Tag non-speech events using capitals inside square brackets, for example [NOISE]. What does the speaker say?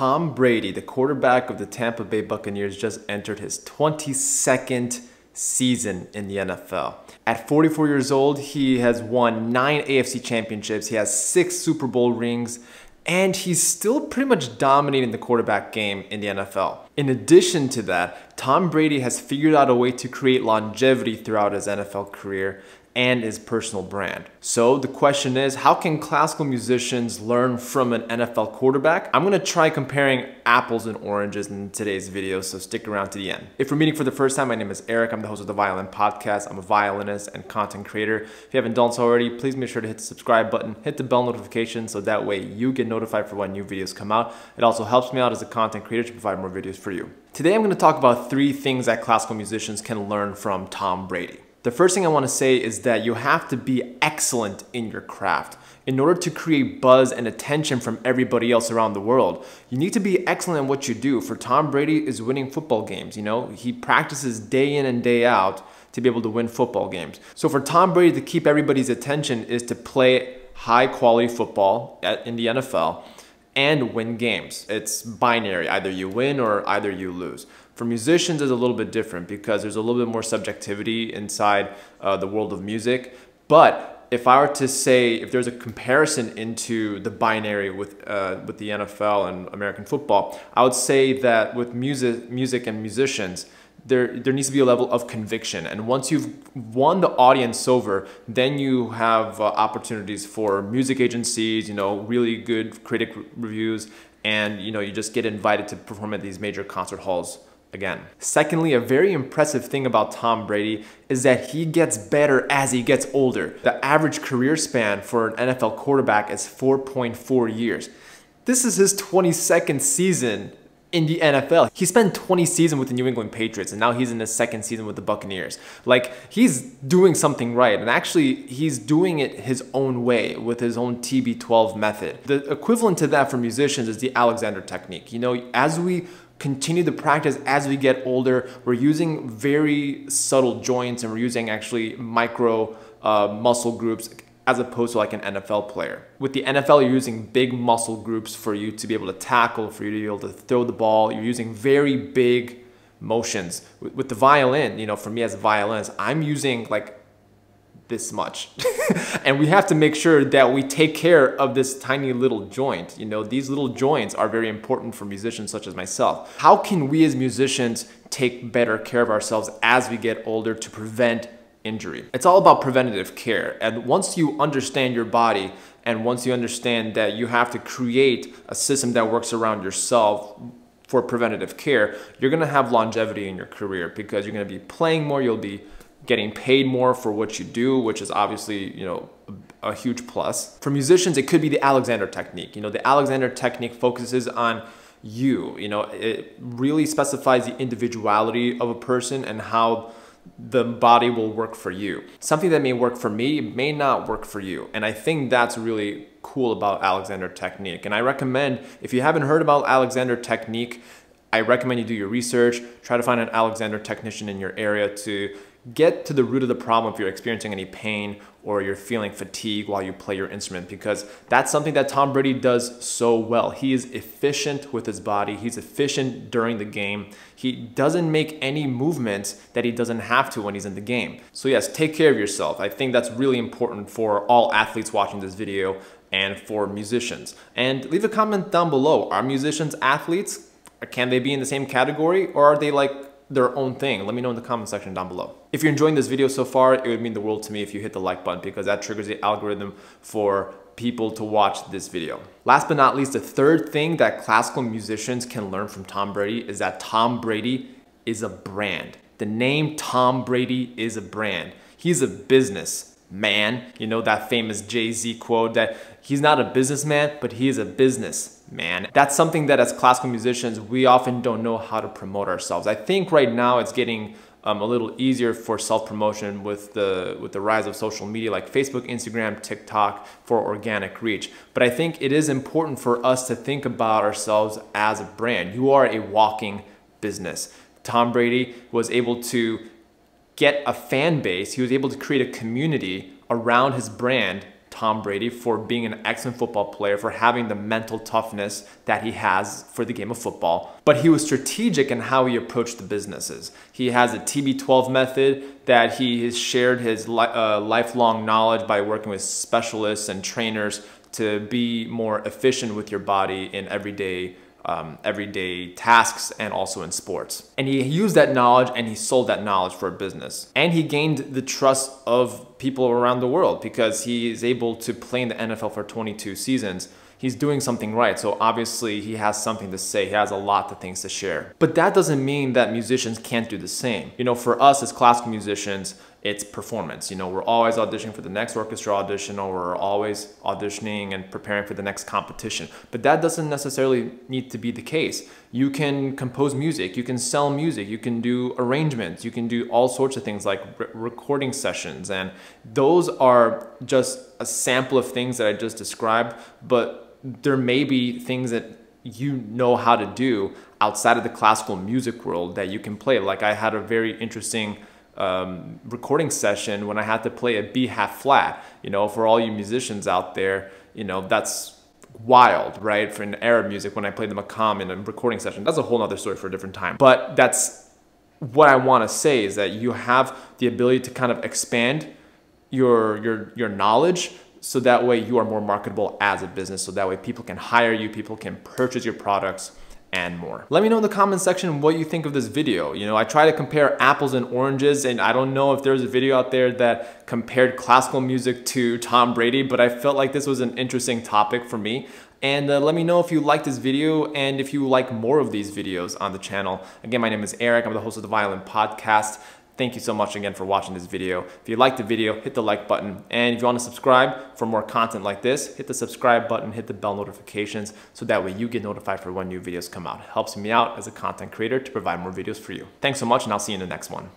Tom Brady, the quarterback of the Tampa Bay Buccaneers, just entered his 22nd season in the NFL. At 44 years old, he has won nine AFC championships, he has six Super Bowl rings, and he's still pretty much dominating the quarterback game in the NFL. In addition to that, Tom Brady has figured out a way to create longevity throughout his NFL career and his personal brand. So the question is, how can classical musicians learn from an NFL quarterback? I'm gonna try comparing apples and oranges in today's video, so stick around to the end. If we're meeting for the first time, my name is Eric. I'm the host of the Violin Podcast. I'm a violinist and content creator. If you haven't done so already, please make sure to hit the subscribe button, hit the bell notification so that way you get notified for when new videos come out. It also helps me out as a content creator to provide more videos for you. Today I'm gonna talk about three things that classical musicians can learn from Tom Brady. The first thing I want to say is that you have to be excellent in your craft. In order to create buzz and attention from everybody else around the world, you need to be excellent in what you do. For Tom Brady is winning football games, you know? He practices day in and day out to be able to win football games. So for Tom Brady to keep everybody's attention is to play high quality football in the NFL and win games. It's binary, either you win or either you lose. For musicians, it's a little bit different because there's a little bit more subjectivity inside uh, the world of music. But if I were to say, if there's a comparison into the binary with uh, with the NFL and American football, I would say that with music, music and musicians, there there needs to be a level of conviction. And once you've won the audience over, then you have uh, opportunities for music agencies, you know, really good critic reviews, and you know, you just get invited to perform at these major concert halls again. Secondly, a very impressive thing about Tom Brady is that he gets better as he gets older. The average career span for an NFL quarterback is 4.4 years. This is his 22nd season in the NFL. He spent 20 seasons with the New England Patriots and now he's in his second season with the Buccaneers. Like he's doing something right and actually he's doing it his own way with his own TB12 method. The equivalent to that for musicians is the Alexander technique. You know, as we continue to practice as we get older. We're using very subtle joints and we're using actually micro uh, muscle groups as opposed to like an NFL player. With the NFL, you're using big muscle groups for you to be able to tackle, for you to be able to throw the ball. You're using very big motions. With the violin, you know, for me as a violinist, I'm using like this much. [LAUGHS] and we have to make sure that we take care of this tiny little joint. You know, these little joints are very important for musicians such as myself. How can we as musicians take better care of ourselves as we get older to prevent injury? It's all about preventative care. And once you understand your body and once you understand that you have to create a system that works around yourself for preventative care, you're gonna have longevity in your career because you're gonna be playing more, you'll be getting paid more for what you do, which is obviously, you know, a, a huge plus. For musicians, it could be the Alexander technique. You know, the Alexander technique focuses on you, you know, it really specifies the individuality of a person and how the body will work for you. Something that may work for me may not work for you. And I think that's really cool about Alexander technique. And I recommend, if you haven't heard about Alexander technique, I recommend you do your research, try to find an Alexander technician in your area to get to the root of the problem if you're experiencing any pain or you're feeling fatigue while you play your instrument because that's something that Tom Brady does so well. He is efficient with his body. He's efficient during the game. He doesn't make any movements that he doesn't have to when he's in the game. So yes, take care of yourself. I think that's really important for all athletes watching this video and for musicians. And leave a comment down below. Are musicians athletes? Can they be in the same category or are they like their own thing? Let me know in the comment section down below. If you're enjoying this video so far, it would mean the world to me if you hit the like button because that triggers the algorithm for people to watch this video. Last but not least, the third thing that classical musicians can learn from Tom Brady is that Tom Brady is a brand. The name Tom Brady is a brand. He's a business man. You know that famous Jay-Z quote that he's not a businessman, but he is a business man. That's something that as classical musicians, we often don't know how to promote ourselves. I think right now it's getting um, a little easier for self-promotion with the with the rise of social media like Facebook, Instagram, TikTok for organic reach. But I think it is important for us to think about ourselves as a brand. You are a walking business. Tom Brady was able to get a fan base. He was able to create a community around his brand Tom Brady for being an excellent football player, for having the mental toughness that he has for the game of football. But he was strategic in how he approached the businesses. He has a TB12 method that he has shared his uh, lifelong knowledge by working with specialists and trainers to be more efficient with your body in everyday um, everyday tasks and also in sports. And he used that knowledge and he sold that knowledge for a business. And he gained the trust of people around the world because he is able to play in the NFL for 22 seasons. He's doing something right. So obviously he has something to say. He has a lot of things to share. But that doesn't mean that musicians can't do the same. You know, for us as classical musicians, it's performance. You know, we're always auditioning for the next orchestra audition or we're always auditioning and preparing for the next competition. But that doesn't necessarily need to be the case. You can compose music, you can sell music, you can do arrangements, you can do all sorts of things like re recording sessions. And those are just a sample of things that I just described, but there may be things that you know how to do outside of the classical music world that you can play. Like I had a very interesting um, recording session when I had to play a B half flat. You know, for all you musicians out there, you know, that's wild, right? For an Arab music, when I played the maqam in a recording session, that's a whole other story for a different time. But that's what I want to say is that you have the ability to kind of expand your your your knowledge so that way you are more marketable as a business so that way people can hire you people can purchase your products and more. Let me know in the comment section what you think of this video. You know, I try to compare apples and oranges and I don't know if there's a video out there that compared classical music to Tom Brady, but I felt like this was an interesting topic for me. And uh, let me know if you like this video and if you like more of these videos on the channel. Again, my name is Eric. I'm the host of the Violin Podcast. Thank you so much again for watching this video. If you liked the video, hit the like button. And if you want to subscribe for more content like this, hit the subscribe button, hit the bell notifications, so that way you get notified for when new videos come out. It helps me out as a content creator to provide more videos for you. Thanks so much, and I'll see you in the next one.